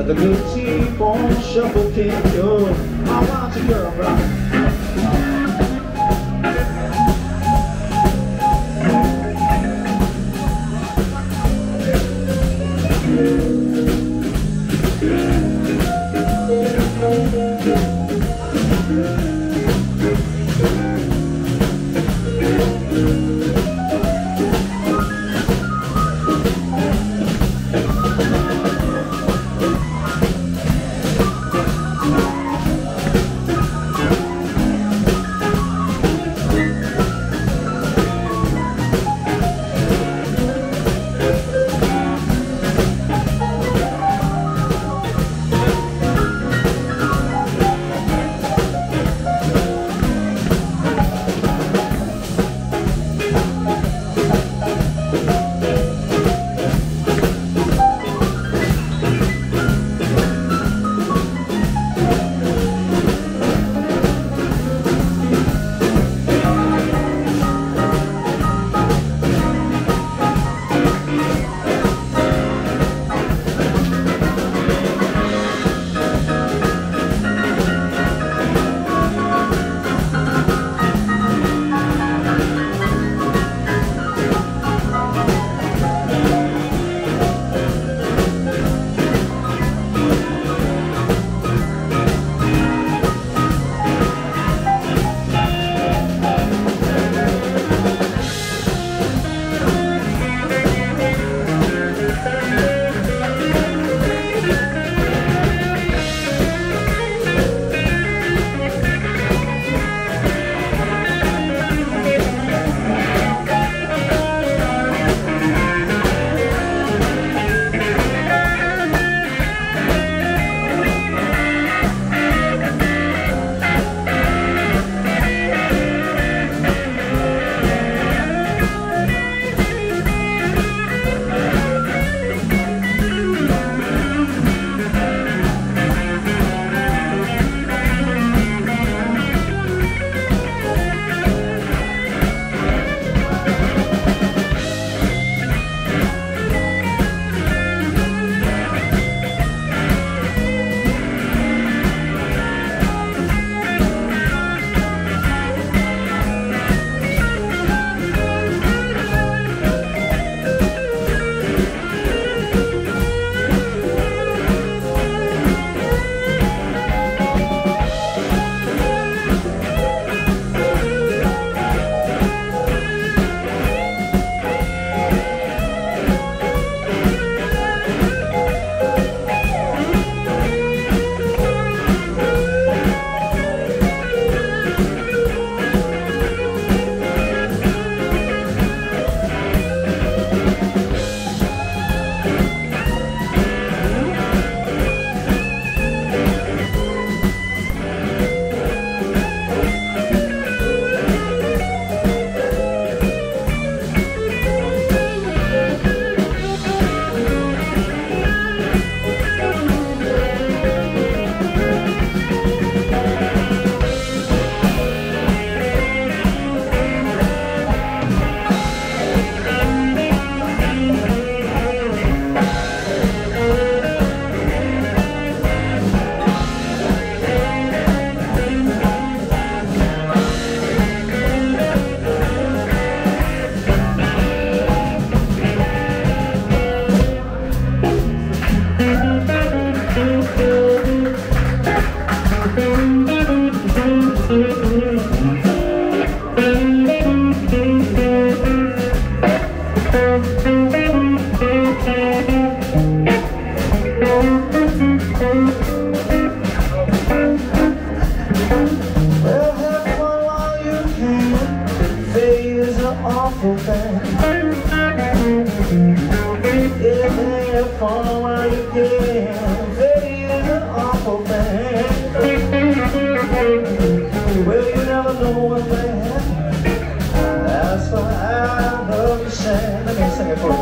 That the good T-bone shuffle kick, yo. I want you, girl, rock. An awful thing. While you can. Fate is an awful thing. Well, you never know what may happen. That's why I love to sing. Let me sing it for you.